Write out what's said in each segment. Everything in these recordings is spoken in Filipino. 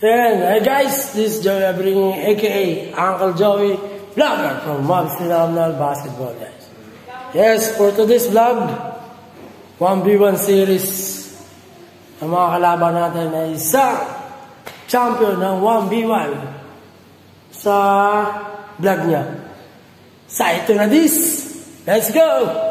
And hey guys, this is Joey Abrini, aka Uncle Joey, vlogger from Mobs Phenomenal Basketball guys. Yes, for today's vlog, 1v1 series. Ang mga kalaban natin ay isang champion ng 1v1 sa vlog niya. Sa ito na this, let's go!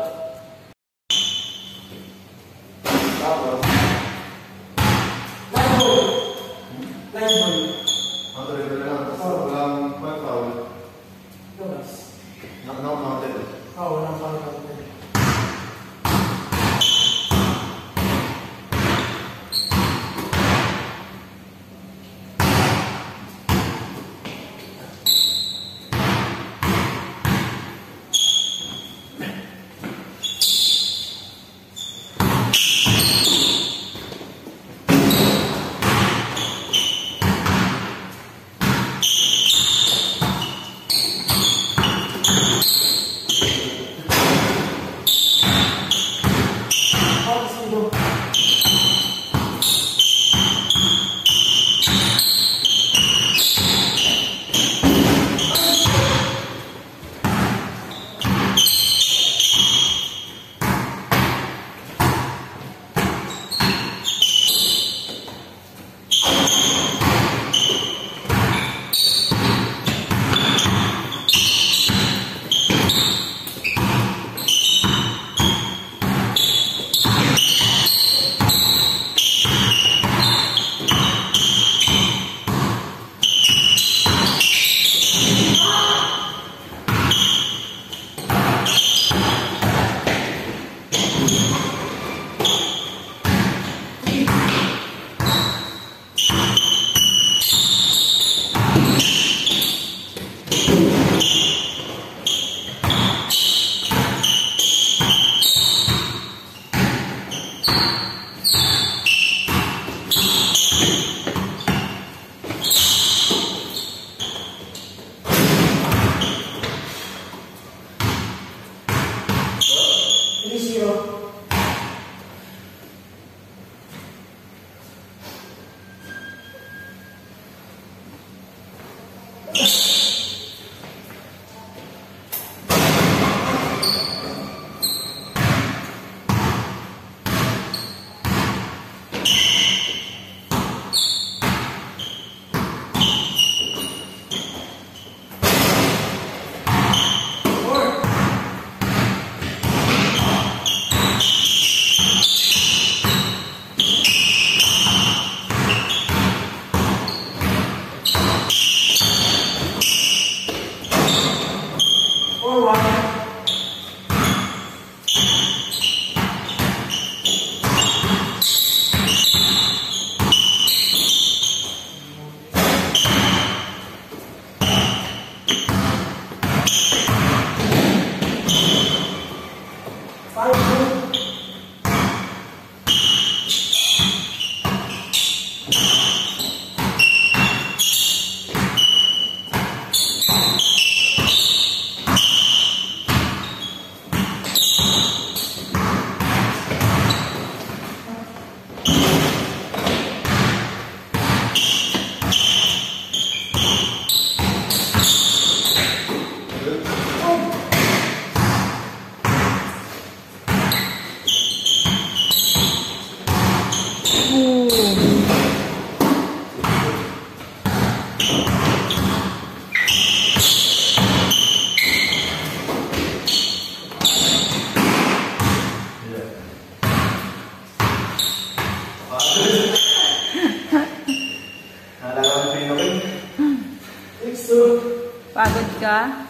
Pagod ka?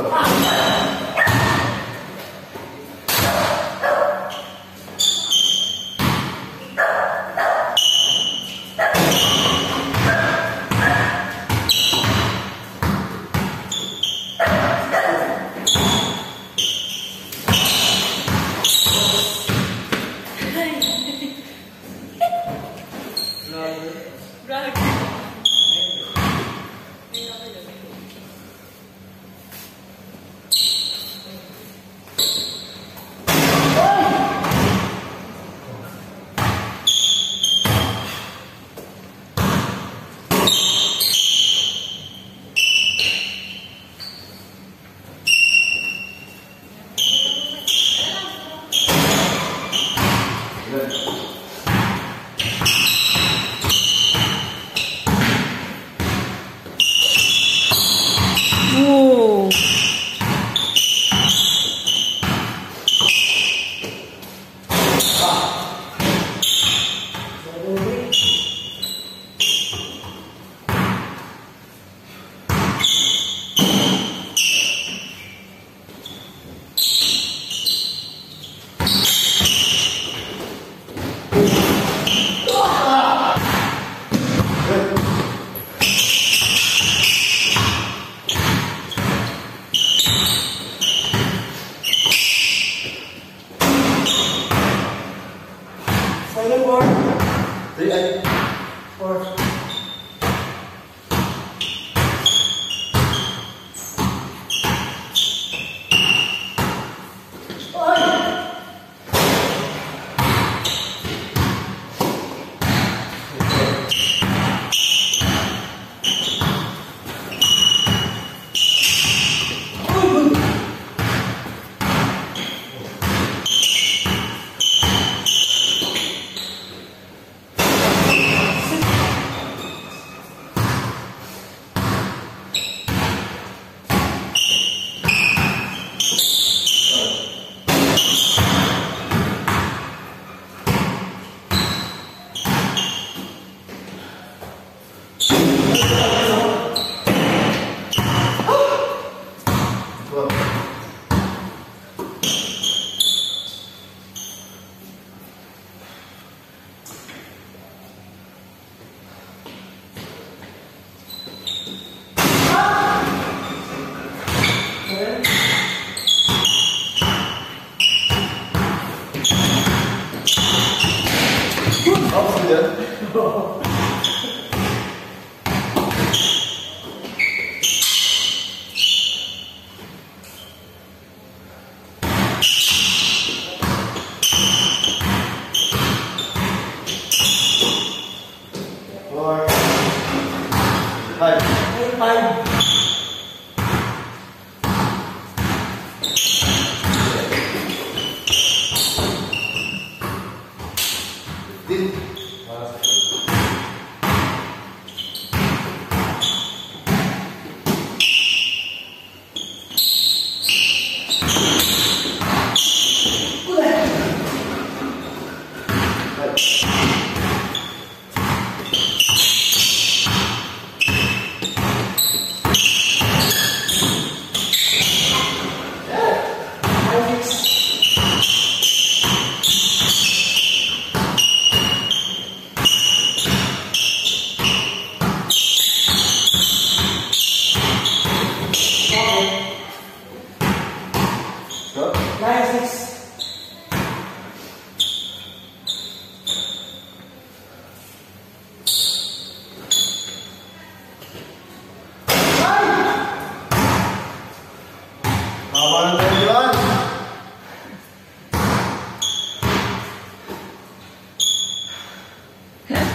Colorado.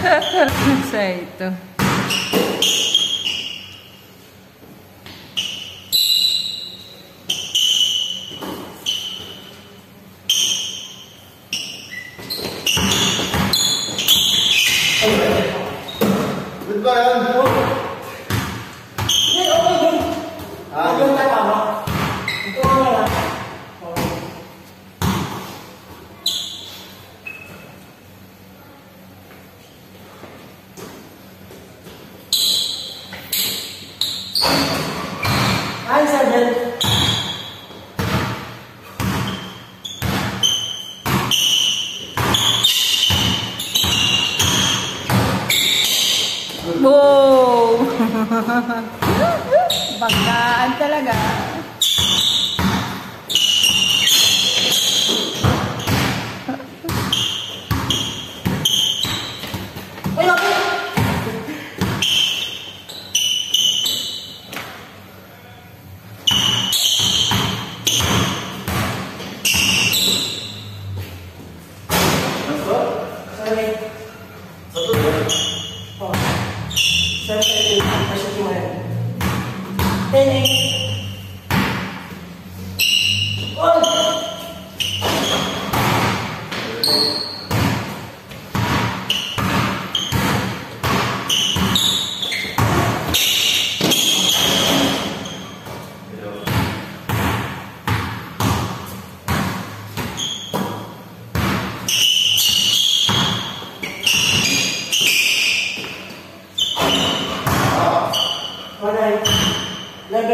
Sa ito. Good ba yan? Hindi, okay, good. Ah, Huwag lang tayo tama. Ito nga lang. Nine, seven. Wow! Banggaan talaga.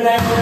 that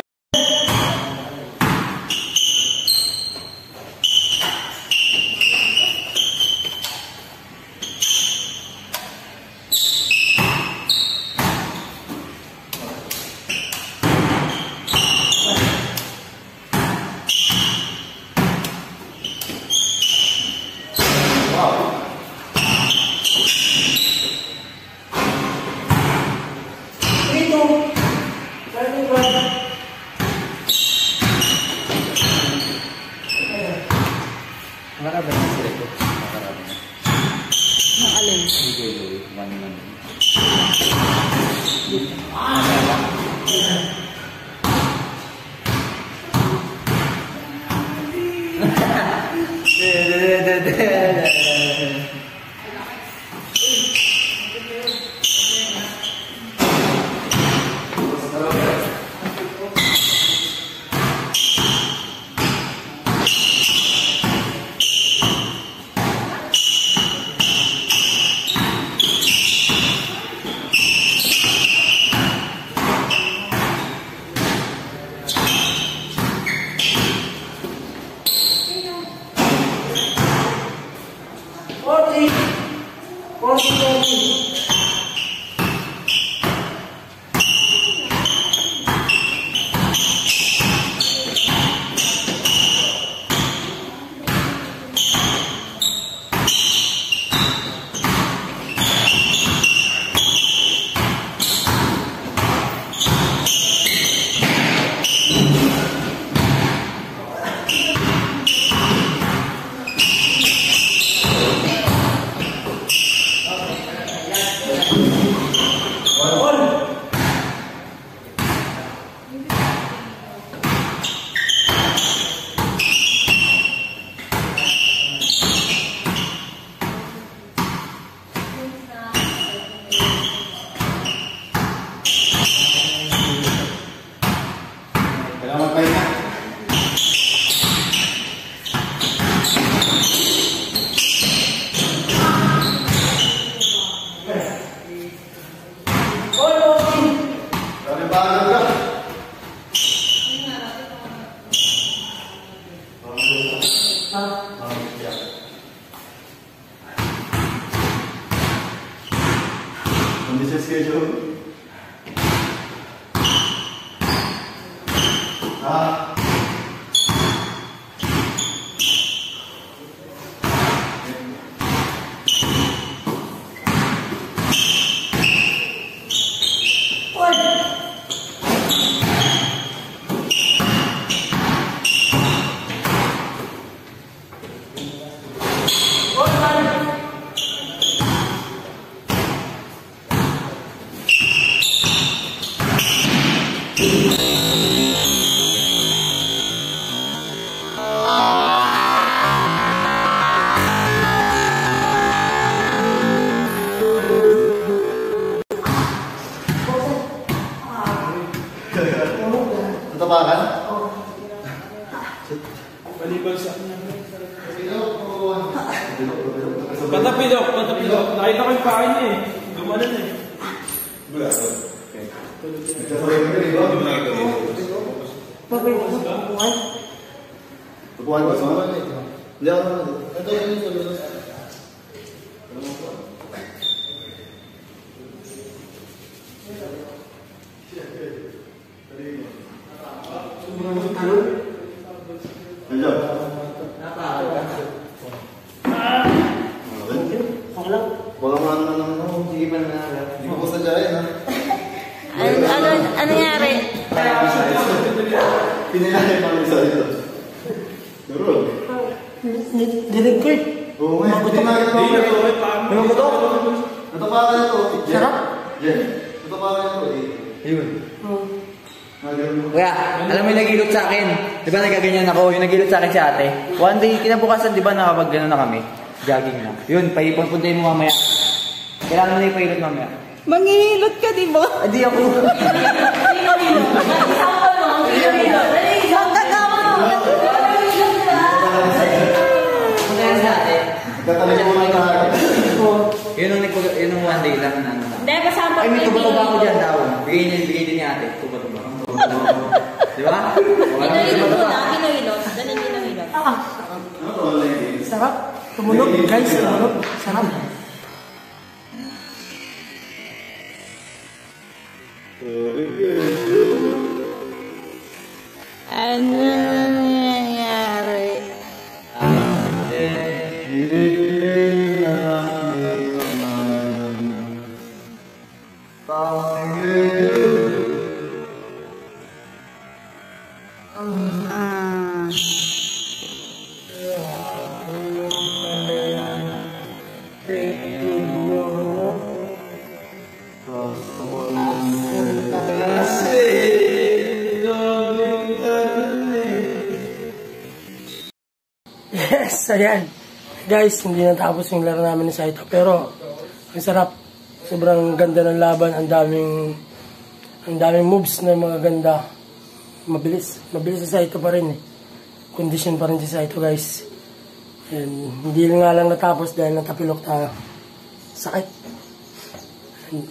Tatapakan? Balibagsak niya. Sino? Patapilok, patapilok. Nakita ko yung paa niya eh. Gumanon eh. Nagkasaway ka rin ba? Tupuan ko sa Hindi ako naman. Ito yun yung salunas. Medyo. Okay lang. Wala nga naman naman ako. Sige pa na. Hindi ko sadyain ha. Ano, ano, ano nangyari? Pinilay pa rin sa ito. Siguro. Ni- Dinig ko eh. Oo nga. Gutom na ito. Ano mo to? Natapakan ito. Sarap. Jen. Natapakan ito eh. Yun. Ah. Kuya, alam mo yung nagilot sa akin. Di ba nagaganyan ako? Yung nagilot sa akin si ate. One day, kinabukasan, di ba nakapag na kami? Jogging na. Yun, paipuntayin mo mamaya. Kailangan mo na ipahilot mamaya. Manghihilot ka, di ba? Hindi ako. Na tayo. Yun ang, yun ang one day lang na ano. Hindi, kasama Ay, may tuba-tuba ako dyan daw. Bigay niya, bigay din ni ate. Tuba-tuba. Di ba? Hinahilot mo na, hinahilot. Ganun Ano to? Lady? sarap. Tumunog, guys. Tumunog. Sarap. Ano nangyayari? Ayan. Guys, hindi natapos yung laro namin ni Saito. Pero, ang sarap. Sobrang ganda ng laban. Ang daming, ang daming moves na mga ganda. Mabilis. Mabilis si Saito pa rin eh. Condition pa rin si Saito, guys. And, hindi nga lang natapos dahil natapilok tayo. Sakit. And,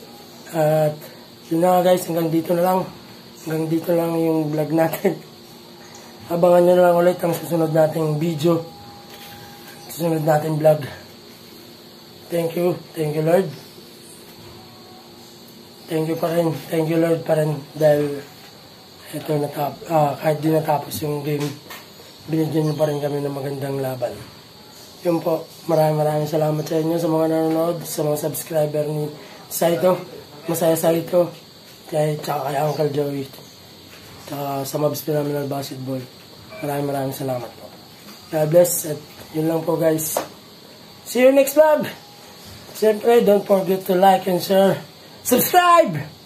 At, yun na guys, hanggang dito na lang. Hanggang dito lang yung vlog natin. Abangan nyo na lang ulit ang susunod nating video. Susunod nating vlog. Thank you. Thank you, Lord. Thank you pa rin. Thank you, Lord, pa rin. Dahil ito natap ah, kahit di natapos yung game, binigyan nyo pa rin kami ng magandang laban. Yun po. Maraming maraming salamat sa inyo, sa mga nanonood, sa mga subscriber ni Saito. Masaya Saito. Kaya tsaka kay Uncle Joey. Tsaka sa Mabs Phenomenal Basketball. Maraming maraming salamat po. God bless at yun lang po guys. See you next vlog! Siyempre, don't forget to like and share. Subscribe!